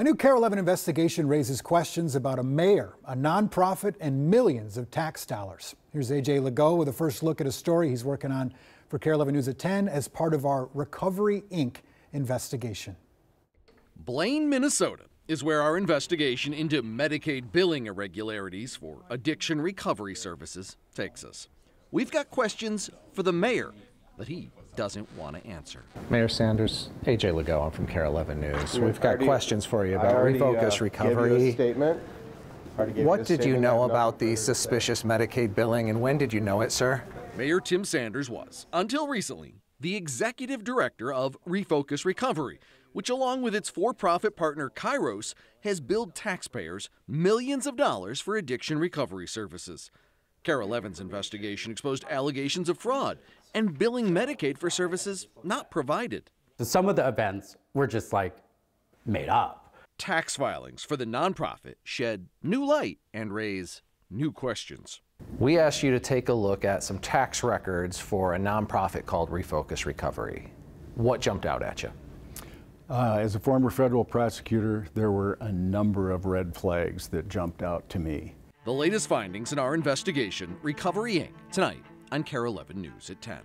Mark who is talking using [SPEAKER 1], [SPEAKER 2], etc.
[SPEAKER 1] A new KARE 11 investigation raises questions about a mayor, a nonprofit, and millions of tax dollars. Here's AJ Lagoe with a first look at a story he's working on for KARE 11 News at 10 as part of our Recovery Inc. investigation.
[SPEAKER 2] Blaine, Minnesota is where our investigation into Medicaid billing irregularities for addiction recovery services takes us. We've got questions for the mayor that he doesn't want to answer.
[SPEAKER 3] Mayor Sanders, AJ Lagoe, I'm from KARE 11 News. We've got
[SPEAKER 4] already-
[SPEAKER 3] questions for you about
[SPEAKER 4] already, uh,
[SPEAKER 3] refocus
[SPEAKER 4] gave you a
[SPEAKER 3] recovery.
[SPEAKER 4] statement. Already you
[SPEAKER 3] What
[SPEAKER 4] a
[SPEAKER 3] did you know about the
[SPEAKER 4] further.
[SPEAKER 3] suspicious Medicaid billing and when did you know it, sir?
[SPEAKER 2] Mayor Tim Sanders was, until recently, the executive director of Refocus Recovery, which, along with its for profit partner Kairos, has billed taxpayers millions of dollars for addiction recovery services. KARE 11's investigation exposed allegations of fraud and billing Medicaid for services not provided.
[SPEAKER 5] So some of the events were just like made up.
[SPEAKER 2] Tax filings for the nonprofit shed new light and raise new questions.
[SPEAKER 3] We asked you to take a look at some tax records for a nonprofit called Refocus Recovery. What jumped out at you?
[SPEAKER 6] Uh, as a former federal prosecutor, there were a number of red flags that jumped out to me.
[SPEAKER 2] The latest findings in our investigation, Recovery Inc., tonight on KARE 11 News at 10.